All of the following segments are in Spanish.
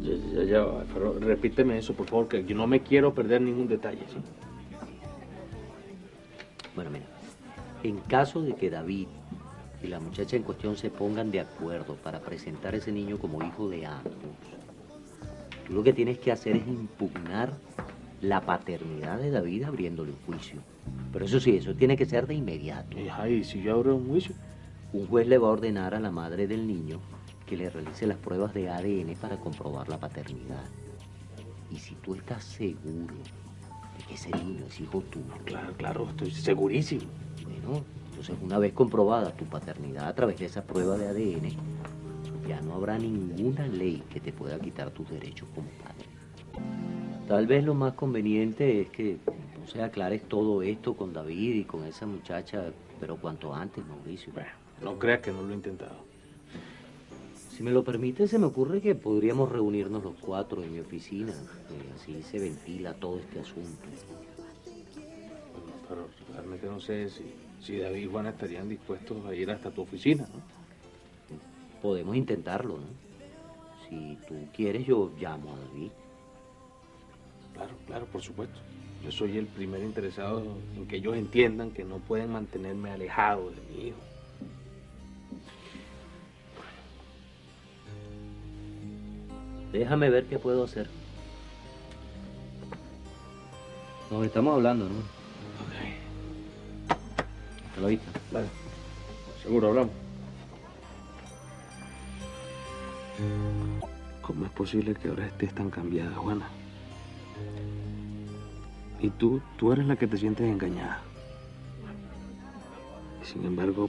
Ya, ya, ya, pero repíteme eso, por favor, que yo no me quiero perder ningún detalle, ¿sí? Bueno, mira, en caso de que David y la muchacha en cuestión se pongan de acuerdo para presentar a ese niño como hijo de ambos, tú lo que tienes que hacer es impugnar la paternidad de David abriéndole un juicio. Pero eso sí, eso tiene que ser de inmediato. Y, ay, si yo abro un juicio, Un juez le va a ordenar a la madre del niño que le realice las pruebas de ADN para comprobar la paternidad. Y si tú estás seguro de que ese niño es hijo tuyo, claro, claro, estoy segurísimo. bueno, entonces una vez comprobada tu paternidad a través de esa prueba de ADN, ya no habrá ninguna ley que te pueda quitar tus derechos como padre. Tal vez lo más conveniente es que entonces aclares todo esto con David y con esa muchacha, pero cuanto antes, Mauricio. Bueno, no creas que no lo he intentado. Si me lo permite, se me ocurre que podríamos reunirnos los cuatro en mi oficina. así se ventila todo este asunto. Bueno, pero realmente no sé si, si David y Juana estarían dispuestos a ir hasta tu oficina, ¿no? Podemos intentarlo, ¿no? Si tú quieres, yo llamo a David. Claro, claro, por supuesto. Yo soy el primer interesado en que ellos entiendan que no pueden mantenerme alejado de mi hijo. Déjame ver qué puedo hacer. Nos estamos hablando, ¿no? Ok. Hasta la vista. Vale. Seguro hablamos. ¿Cómo es posible que ahora estés tan cambiada, Juana? Y tú, tú eres la que te sientes engañada. Y sin embargo,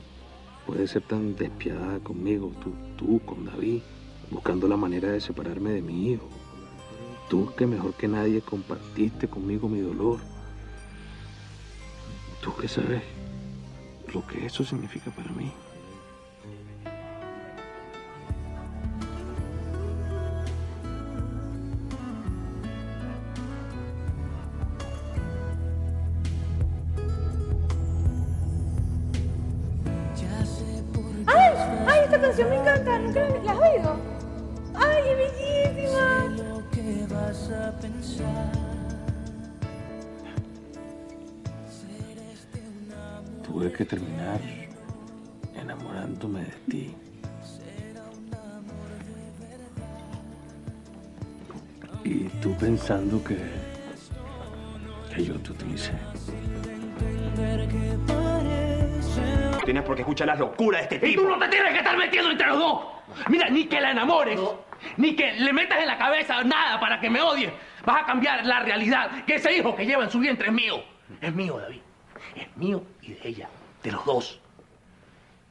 puedes ser tan despiadada conmigo, tú, tú con David, buscando la manera de separarme de mi hijo. Tú que mejor que nadie compartiste conmigo mi dolor. Tú que sabes lo que eso significa para mí. ¡Ay! ¡Ay, esta canción me encanta! ¿Nunca la, has oído? A pensar. Tuve que terminar enamorándome de ti. Y tú pensando que, que yo te utilicé. No tienes por qué escuchar las locuras de este Y tipo. tú no te tienes que estar metiendo entre los dos. Mira, ni que la enamores, ni que le metas en la cabeza nada para que me odie. Vas a cambiar la realidad, que ese hijo que lleva en su vientre es mío. Es mío, David. Es mío y de ella, de los dos.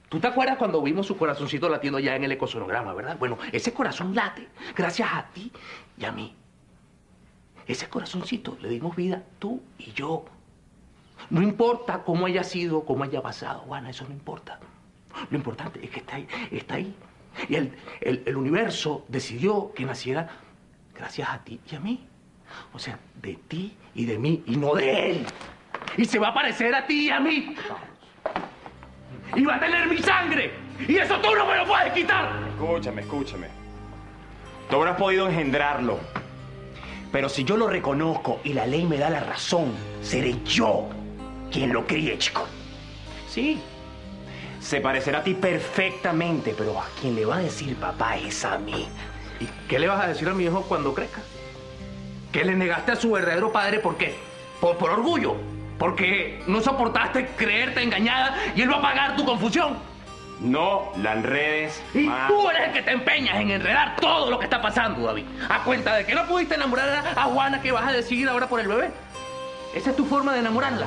¿Tú te acuerdas cuando vimos su corazoncito latiendo ya en el ecosonograma, verdad? Bueno, ese corazón late gracias a ti y a mí. Ese corazoncito le dimos vida tú y yo. No importa cómo haya sido, cómo haya pasado, Juana, eso no importa. Lo importante es que está ahí. Está ahí. Y el, el- el universo decidió que naciera gracias a ti y a mí. O sea, de ti y de mí, y no de él. Y se va a parecer a ti y a mí. Y va a tener mi sangre. Y eso tú no me lo puedes quitar. Escúchame, escúchame. Tú habrás podido engendrarlo. Pero si yo lo reconozco y la ley me da la razón, seré yo quien lo críe, chico. Sí. Se parecerá a ti perfectamente, pero a quien le va a decir papá es a mí. ¿Y qué le vas a decir a mi hijo cuando crezca? Que le negaste a su verdadero padre, ¿por qué? Por, por orgullo. Porque no soportaste creerte engañada y él va a pagar tu confusión. No la enredes Y más. tú eres el que te empeñas en enredar todo lo que está pasando, David. A cuenta de que no pudiste enamorar a, Juana, ¿qué vas a decidir ahora por el bebé? Esa es tu forma de enamorarla.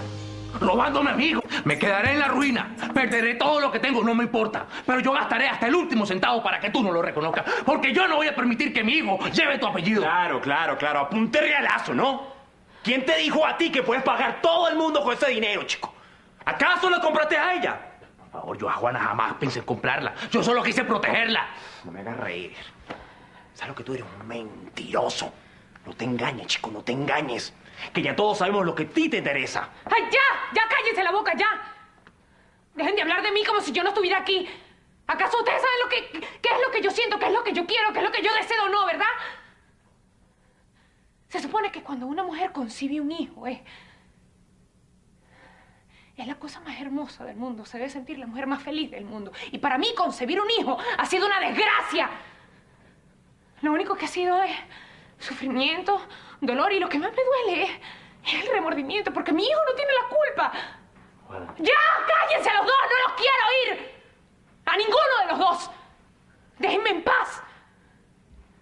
Robándome a mi hijo. Me quedaré en la ruina. Perderé todo lo que tengo, no me importa. Pero yo gastaré hasta el último centavo para que tú no lo reconozcas. Porque yo no voy a permitir que mi hijo lleve tu apellido. Claro, claro, claro. Apunte regalazo, ¿no? ¿Quién te dijo a ti que puedes pagar todo el mundo con ese dinero, chico? ¿Acaso lo compraste a ella? Por favor, yo a Juana jamás pensé en comprarla. Yo solo quise protegerla. No me hagas reír. ¿Sabes lo que tú eres? Un mentiroso. No te engañes, chico, no te engañes. Que ya todos sabemos lo que a ti te interesa. ¡Ay, ya! ¡Ya cállense la boca, ya! Dejen de hablar de mí como si yo no estuviera aquí. ¿Acaso ustedes saben lo que, qué es lo que yo siento, qué es lo que yo quiero, qué es lo que yo deseo o no, verdad? supone que cuando una mujer concibe un hijo es... Es la cosa más hermosa del mundo. Se debe sentir la mujer más feliz del mundo. Y para mí concebir un hijo ha sido una desgracia. Lo único que ha sido es sufrimiento, dolor y lo que más me duele es, el remordimiento porque mi hijo no tiene la culpa. ¡Ya! ¡Cállense los dos! ¡No los quiero oír! ¡A ninguno de los dos! ¡Déjenme en paz!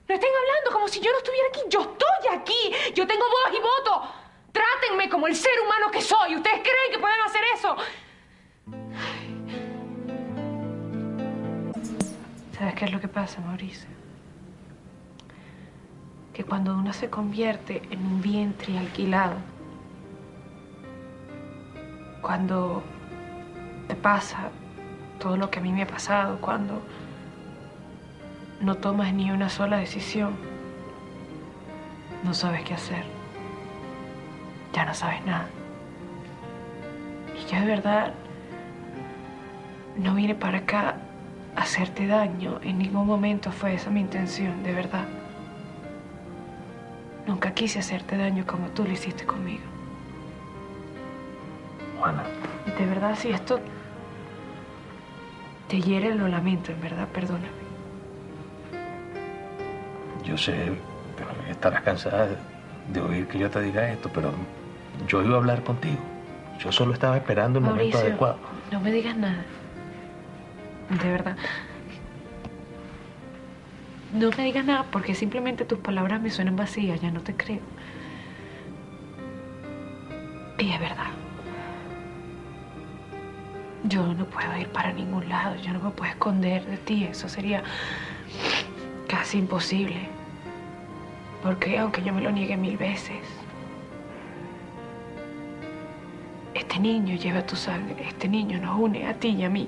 No estén hablando como si yo no estuviera aquí. Yo estoy aquí. Yo tengo voz y voto. Trátenme como el ser humano que soy. ¿Ustedes creen que pueden hacer eso? ¿Sabes qué es lo que pasa, Mauricio? Que cuando uno se convierte en un vientre alquilado, cuando te pasa todo lo que a mí me ha pasado, cuando no tomas ni una sola decisión, no sabes qué hacer, ya no sabes nada. Y yo de verdad no vine para acá a hacerte daño, en ningún momento fue esa mi intención, de verdad. Nunca quise hacerte daño como tú lo hiciste conmigo. Juana, De verdad, si esto te hiere, lo lamento, en verdad, perdóname. yo sé, pero estarás cansada de, oír que yo te diga esto, pero yo iba a hablar contigo. Yo solo estaba esperando el momento adecuado. no me digas nada. De verdad. No me digas nada porque simplemente tus palabras me suenan vacías, ya no te creo. Y es verdad. Yo no puedo ir para ningún lado, yo no me puedo esconder de ti, eso sería casi imposible. Porque aunque yo me lo niegue mil veces, este niño lleva tu sangre, este niño nos une a ti y a mí.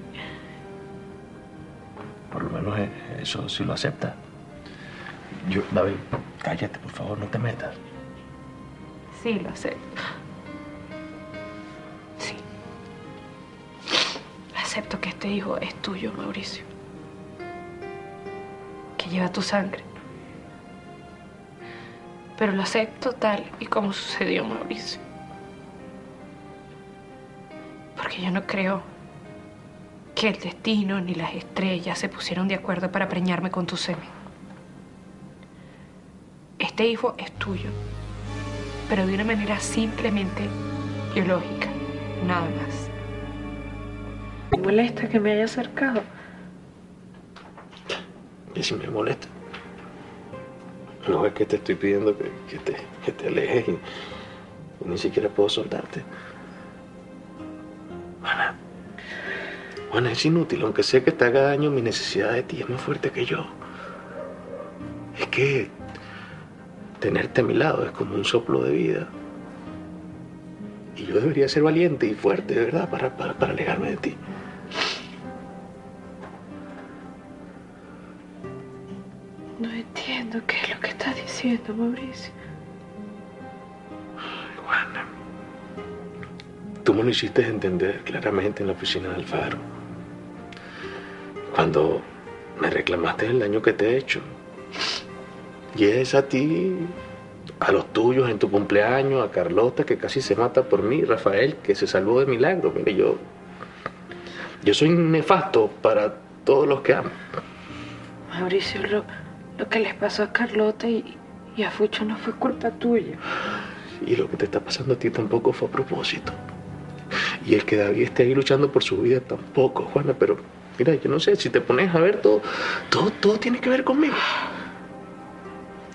Por lo menos eh, eso sí lo acepta. Yo, David, cállate, por favor, no te metas. Sí, lo acepto. Sí. Acepto que este hijo es tuyo, Mauricio. Que lleva tu sangre. Pero lo acepto tal y como sucedió, Mauricio. Porque yo no creo que el destino ni las estrellas se pusieron de acuerdo para preñarme con tu semen. Este hijo es tuyo pero de una manera simplemente biológica, nada más. Me molesta que me haya acercado. Y si me molesta. No es que te estoy pidiendo que, que te, que te alejes y, y ni siquiera puedo soltarte. Juana. Juana, es inútil, aunque sé que te haga daño, mi necesidad de ti es más fuerte que yo. Es que tenerte a mi lado es como un soplo de vida. Y yo debería ser valiente y fuerte, de verdad, para, para, para alejarme de ti. No entiendo qué es lo que estás diciendo, Mauricio. Juana, tú me lo hiciste entender claramente en la oficina del Faro. Cuando me reclamaste el daño que te he hecho. Y es a ti, a los tuyos en tu cumpleaños, a Carlota que casi se mata por mí, Rafael que se salvó de milagro. Mire, yo, yo soy nefasto para todos los que amo. Mauricio, lo, lo que les pasó a Carlota y, y a Fucho no fue culpa tuya. Y lo que te está pasando a ti tampoco fue a propósito. Y el que David esté ahí luchando por su vida tampoco, Juana, pero mira, yo no sé, si te pones a ver todo, todo, todo tiene que ver conmigo.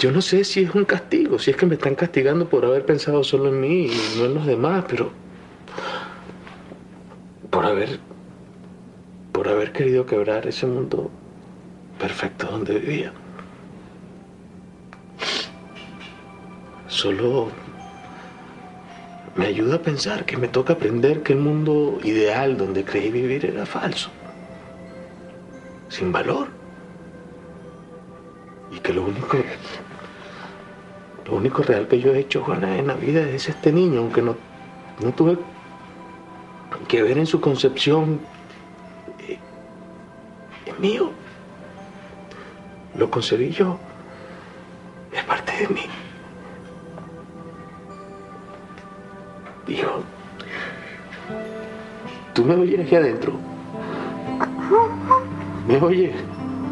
Yo no sé si es un castigo, si es que me están castigando por haber pensado solo en mí y no en los demás, pero por haber por haber querido quebrar ese mundo perfecto donde vivía. Solo me ayuda a pensar que me toca aprender que el mundo ideal donde creí vivir era falso, sin valor. Y que lo único, lo único real que yo he hecho, Juana, en la vida es este niño, aunque no, no tuve que ver en su concepción, eh, es mío. Lo concebí yo, es parte de mí. Hijo, tú me oyes aquí adentro. Me oyes,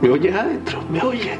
me oyes adentro, me oyes.